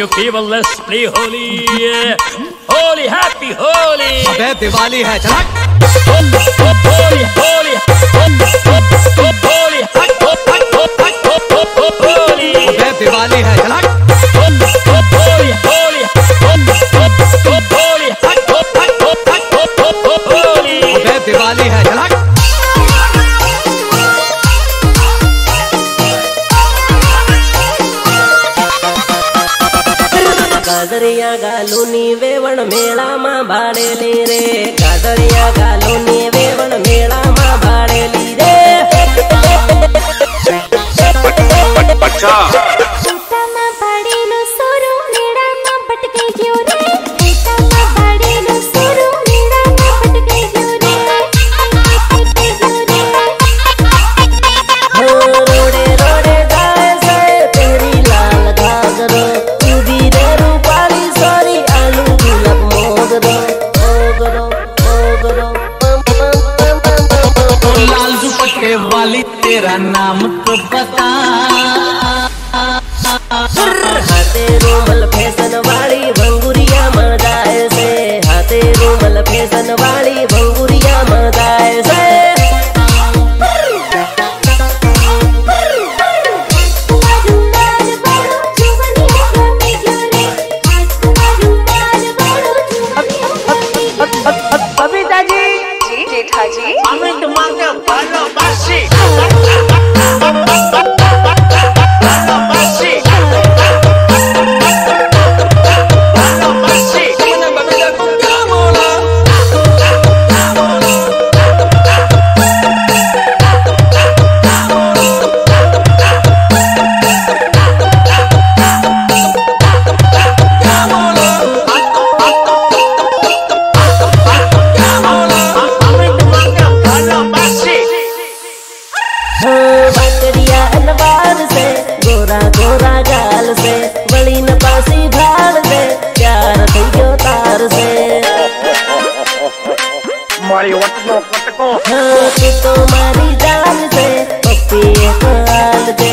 Romeo people, let's play Holy. Holy, happy Holy. अबे दिवाली है चला Holy, holy, કાદરિયા ગાલુની વેવણ મેળામાં ભાડેલી રે કાદરિયા ગાલુની વેવણ મેળામાં ભાડેલી રે अरे वाली तेरा नाम तो पता। हाथे रूमल फ़ैशन वाली भंगुरिया मदा ऐसे। हाथे रूमल फ़ैशन वाली भंगुरिया मदा तलवार से गोरा गोरा गाल से बड़ी न पासी भाल से प्यार थयो तार से। मारी वटको कटको हाँ तू तो मारी जान से पप्पी को आल दे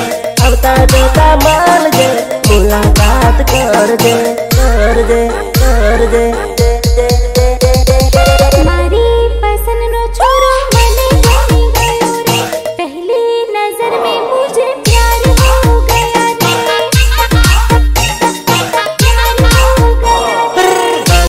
अवता जोता मान दे मुलाकात कर दे कर दे कर दे